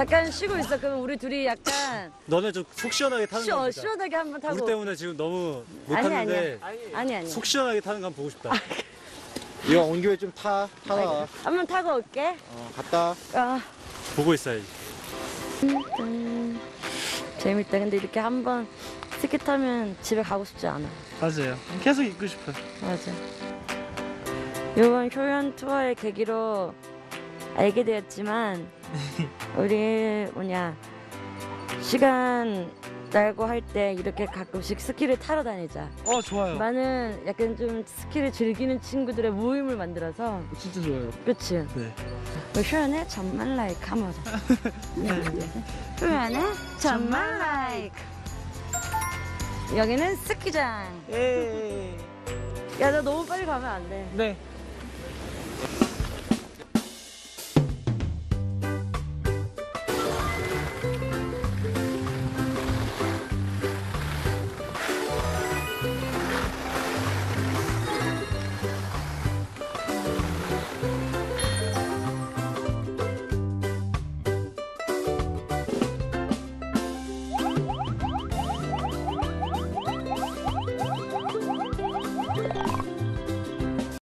잠깐 쉬고 있어. 그럼 우리 둘이 약간 너네 좀 속 시원하게 타는 시, 거 어, 보자. 시원하게 한번 타고. 우리 때문에 지금 너무 못 아니, 탔는데 아니 아니. 속 시원하게 타는 거 한번 보고 싶다. 이거 온 김에 좀 타. 타라. 한번 타고 올게. 어, 갔다. 아, 보고 있어야지. 음, 재밌다. 근데 이렇게 한번 스키 타면 집에 가고 싶지 않아. 맞아요. 계속 있고 싶어요. 맞아. 이번 효연 투어의 계기로 알게 되었지만 우리 뭐냐 시간 날고 할 때 이렇게 가끔씩 스키를 타러 다니자. 어 좋아요. 많은 약간 좀 스키를 즐기는 친구들의 모임을 만들어서 진짜 좋아요. 그치? 네. 우리 효연의 전말 라이크 한번 하자. 효연의 전말 라이크. 여기는 스키장. 예. 야, 나 너무 빨리 가면 안 돼. 네.